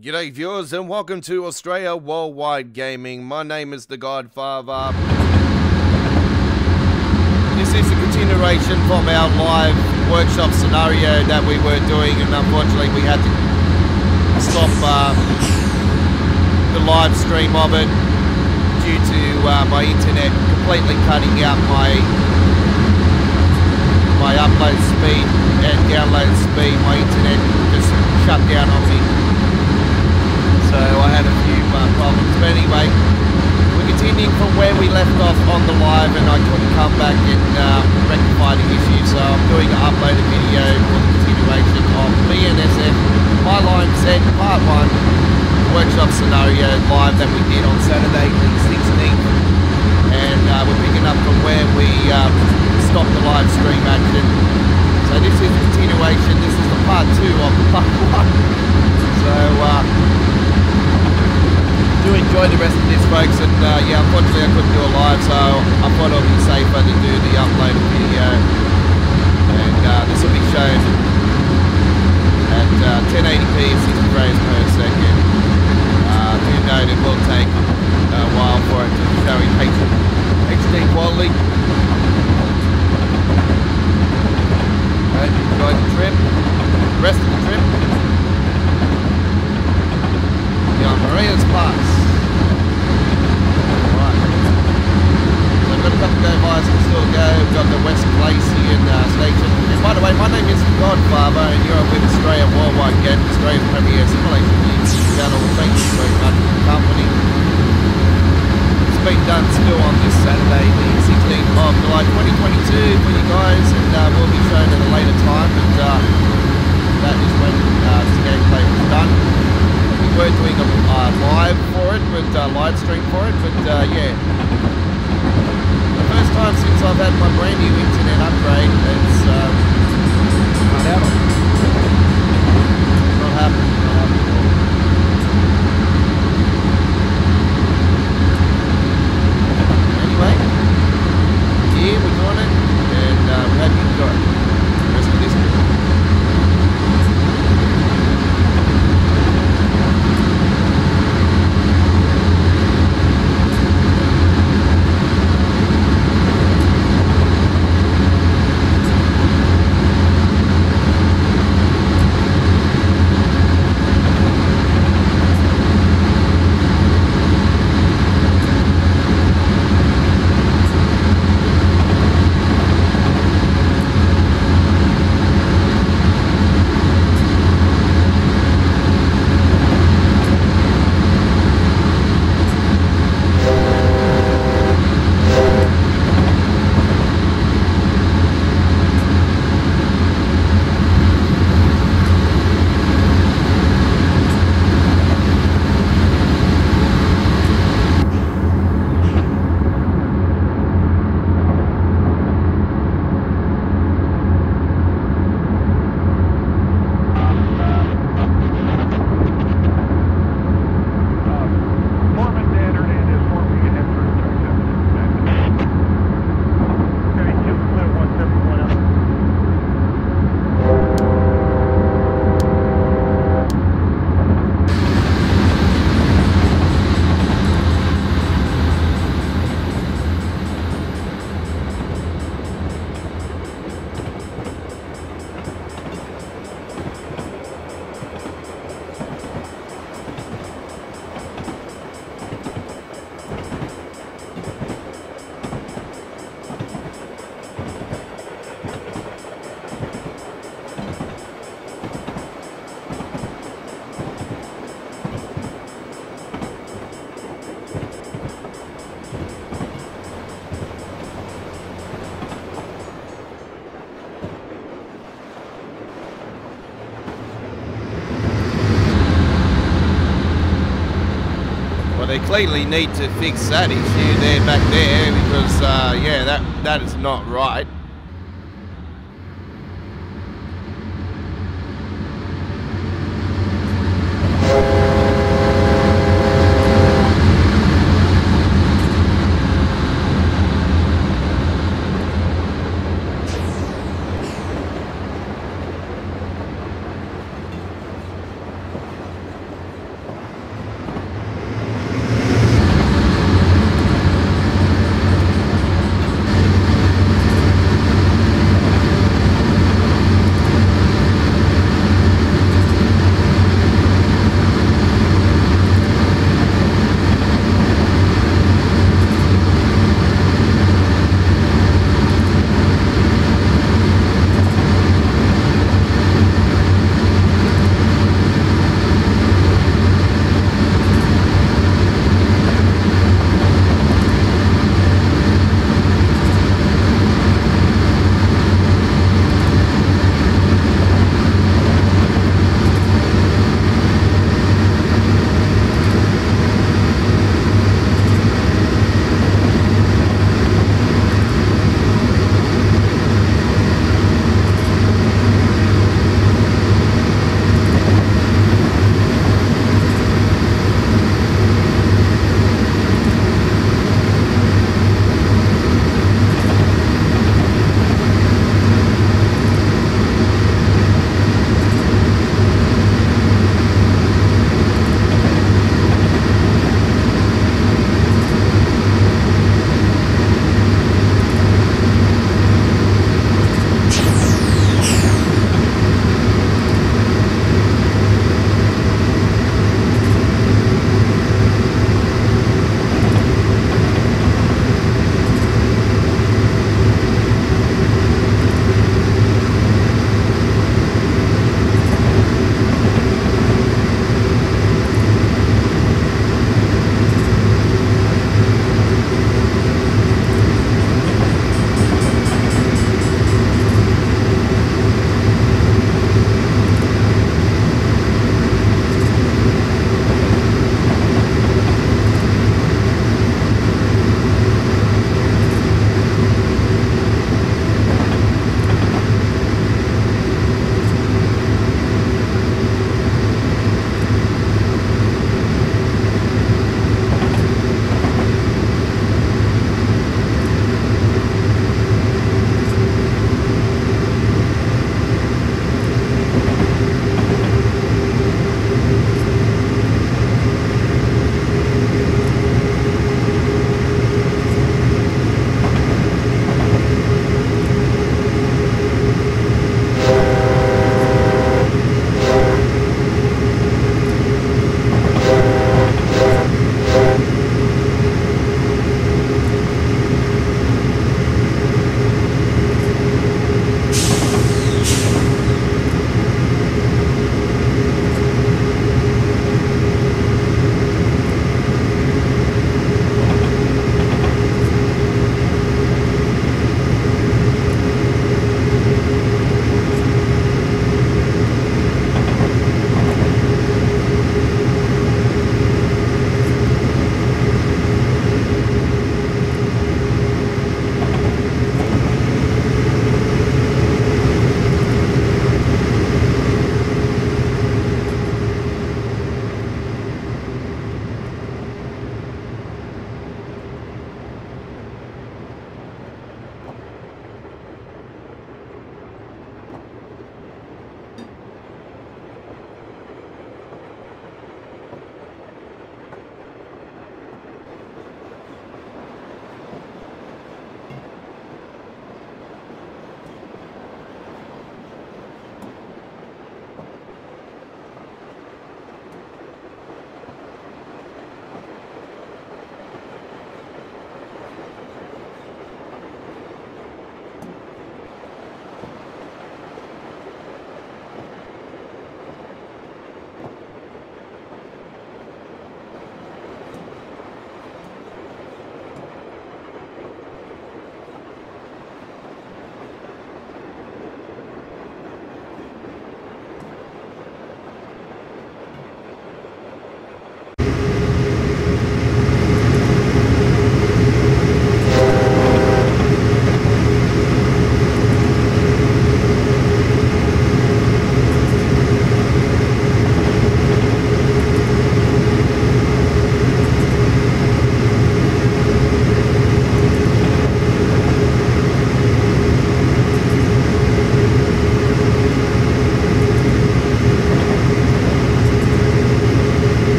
G'day viewers and welcome to Australia Worldwide Gaming. My name is The Godfather. This is a continuation from our live workshop scenario that we were doing and unfortunately we had to stop uh, the live stream of it due to uh, my internet completely cutting out my my upload speed and download speed. My internet just shut down on me. So I had a few uh, problems. But anyway, we're continuing from where we left off on the live and I couldn't come back and uh, rectify the issue. So I'm doing an uploaded video for the continuation of BNSF My Hi-Line Z Part 1 workshop scenario live that we did on Saturday the 16th. And uh, we're picking up from where we uh, stopped the live stream action. So this is continuation. This is the part 2 of the part 1. So uh, do enjoy the rest of folks. And uh, yeah, unfortunately, I couldn't do a live, so I thought it would be safer to do the uploaded video. And uh, this will be shown at uh, 1080p at 60 frames per second. Uh, do note it will take a while for it to show in HD quality. Enjoy the trip. Rest of the trip. Yeah, Marias Pass. Right. So I've got a couple go bys We've got the West Glacier uh, station. And by the way, my name is Godfather and you're with Australia Worldwide Game, Australia's premier simulation channel. Thank you very much for the company. It's been done still on this Saturday, the 16th of July 2022 for you guys and uh, will be shown at a later time and uh, that is when uh, this gameplay was done we were doing a uh, live for it, but uh, live stream for it, but uh, yeah. Time since I've had my brand new internet upgrade, it's um, not out. Not happening, not happening. Anyway, here we're doing it, and uh, we hope you enjoy. The rest of this. Mormon they clearly need to fix that issue there back there because, uh, yeah, that that is not right.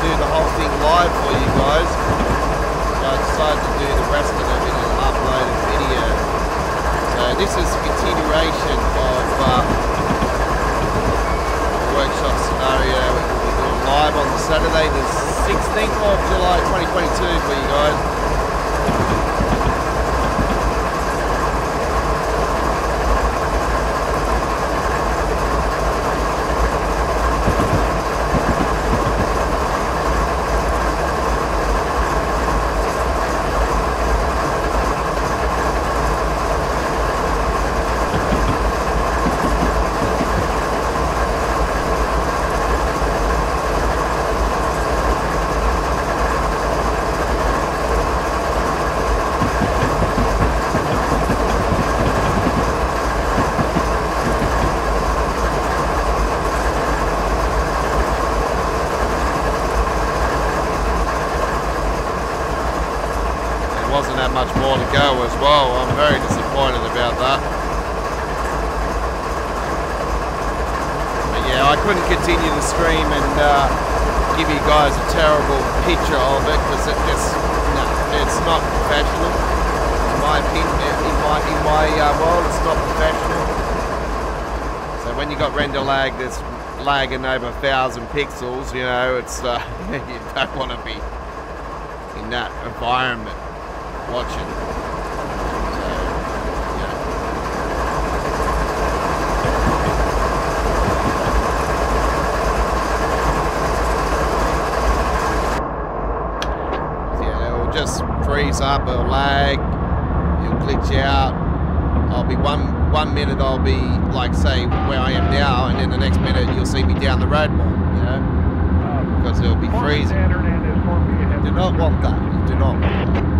Do the whole thing live for you guys. So I decided to do the rest of it in an uploaded video. So this is a continuation of uh, the workshop scenario we will be doing live on Saturday, the 16th of July 2022 for you guys. There wasn't that much more to go as well. I'm very disappointed about that. But yeah, I couldn't continue the stream and uh, give you guys a terrible picture of it because it just, no, it's not professional. In my opinion, in my, in my uh, world, it's not professional. So when you got render lag that's lagging over a thousand pixels, you know, it's uh, you don't want to be in that environment watching. So, yeah. Yeah, it'll just freeze up, it'll lag, it'll glitch out. I'll be one one minute I'll be like say where I am now, and then the next minute you'll see me down the road more, you know, Uh, because it'll be freezing. Standard and is forming ahead. You do not want that. Do not want that.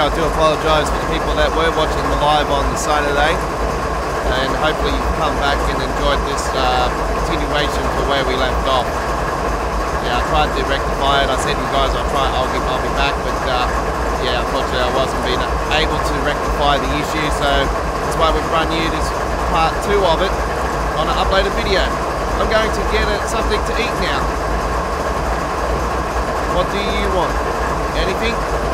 Now. I do apologise for the people that were watching the live on Saturday. And hopefully you've come back and enjoyed this uh, continuation for where we left off. Yeah, I tried to rectify it. I said to you guys I'll try, I'll, get, I'll be back, but uh, yeah, unfortunately I wasn't being able to rectify the issue, so that's why we've run you this part two of it on an uploaded video. I'm going to get something to eat now. What do you want? Anything?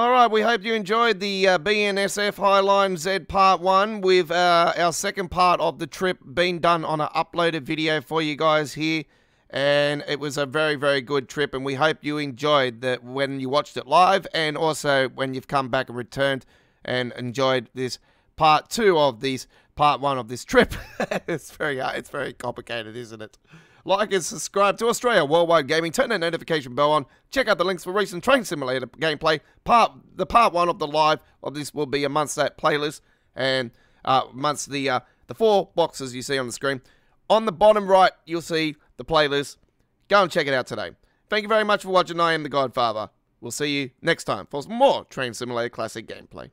All right, we hope you enjoyed the uh, BNSF Hi-Line Z Part 1 with uh, our second part of the trip being done on an uploaded video for you guys here. And it was a very, very good trip, and we hope you enjoyed that when you watched it live and also when you've come back and returned and enjoyed this part two of this part one of this trip. it's very uh, it's very complicated, isn't it? Like and subscribe to Australia Worldwide Gaming. Turn that notification bell on. Check out the links for recent Train Simulator gameplay. Part the part one of the live of this will be amongst that playlist and uh, amongst the uh, the four boxes you see on the screen. On the bottom right, you'll see the playlist. Go and check it out today. Thank you very much for watching. I am the Godfather. We'll see you next time for some more Train Simulator Classic gameplay.